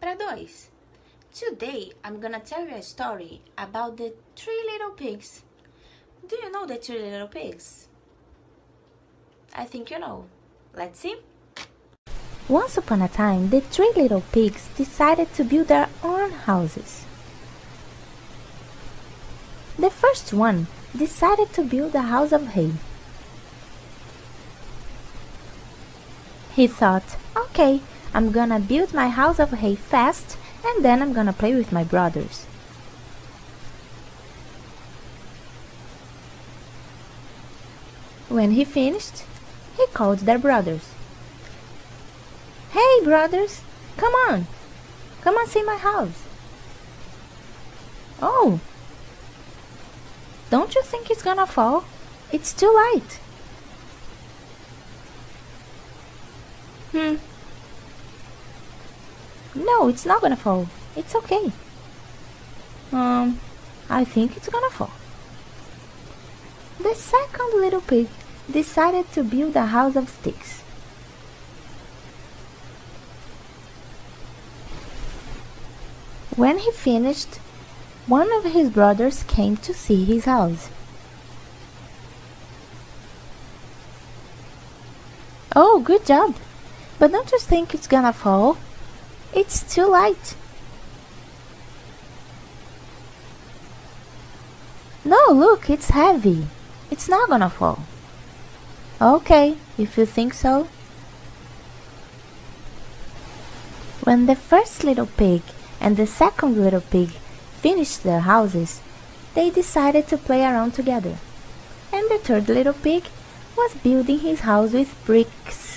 para dois. Today I'm gonna tell you a story about the three little pigs. Do you know the three little pigs? I think you know. Let's see. Once upon a time, the three little pigs decided to build their own houses. The first one decided to build a house of hay. He thought, okay, I'm gonna build my house of hay fast and then I'm gonna play with my brothers. When he finished, he called their brothers. Hey, brothers, come on, come and see my house. Oh, don't you think it's gonna fall? It's too light. Hmm. No, it's not gonna fall. It's okay. Um, I think it's gonna fall. The second little pig decided to build a house of sticks. When he finished, one of his brothers came to see his house. Oh, good job! But don't you think it's gonna fall? It's too light. No, look, it's heavy. It's not gonna fall. Okay, if you think so. When the first little pig and the second little pig finished their houses, they decided to play around together. And the third little pig was building his house with bricks.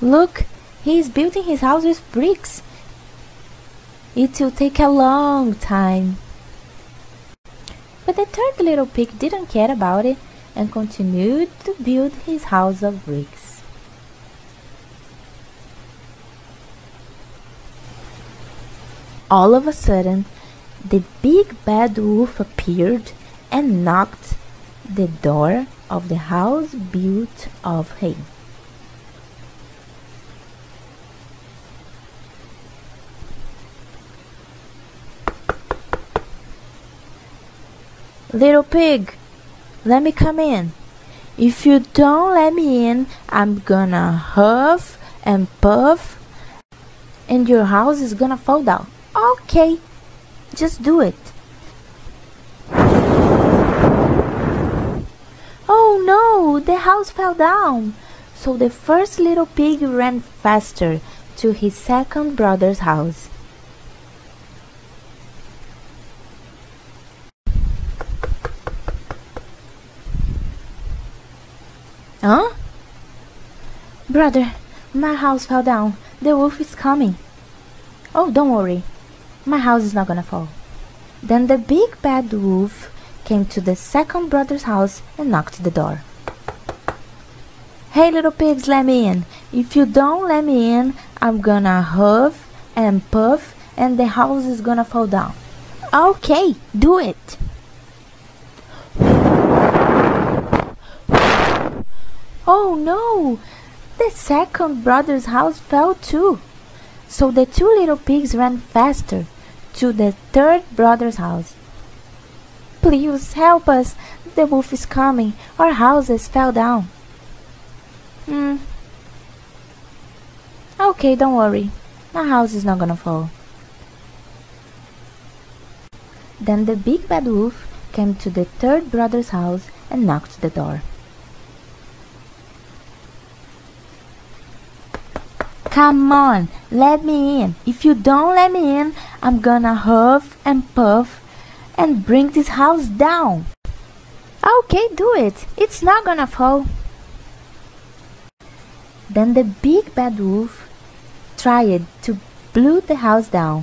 Look, he is building his house with bricks. It will take a long time. But the third little pig didn't care about it and continued to build his house of bricks. All of a sudden, the big bad wolf appeared and knocked the door of the house built of hay. Little pig, let me come in. If you don't let me in, I'm gonna huff and puff and your house is gonna fall down. Okay, just do it. Oh no, the house fell down. So the first little pig ran faster to his second brother's house. Huh? Brother, my house fell down. The wolf is coming. Oh, don't worry. My house is not gonna fall. Then the big bad wolf came to the second brother's house and knocked at the door. Hey, little pigs, let me in. If you don't let me in, I'm gonna huff and puff and the house is gonna fall down. Okay, do it. Oh no! The second brother's house fell too. So the two little pigs ran faster to the third brother's house. Please help us! The wolf is coming. Our houses fell down. Hmm. Okay, don't worry. My house is not gonna fall. Then the big bad wolf came to the third brother's house and knocked the door. Come on, let me in. If you don't let me in, I'm gonna huff and puff and bring this house down. Okay, do it. It's not gonna fall. Then the big bad wolf tried to blow the house down,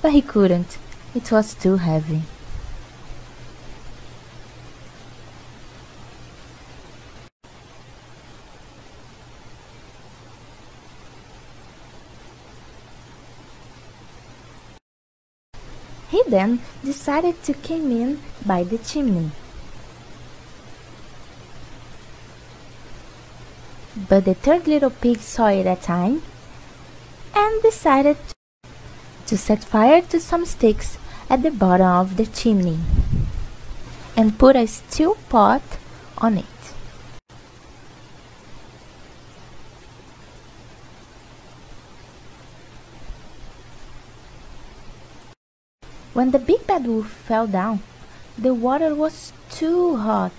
but he couldn't. It was too heavy. He he then decided to come in by the chimney. But the third little pig saw it at time and decided to set fire to some sticks at the bottom of the chimney and put a steel pot on it. When the big bad wolf fell down, the water was too hot.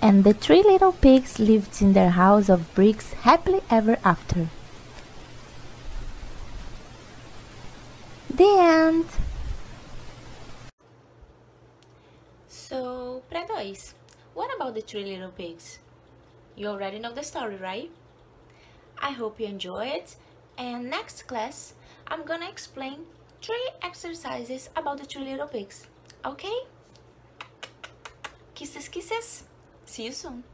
And the three little pigs lived in their house of bricks happily ever after. The end. So, para dois, what about the three little pigs? You already know the story, right? I hope you enjoy it. And next class, I'm gonna explain three exercises about the three little pigs. Okay? Kisses, kisses. See you soon.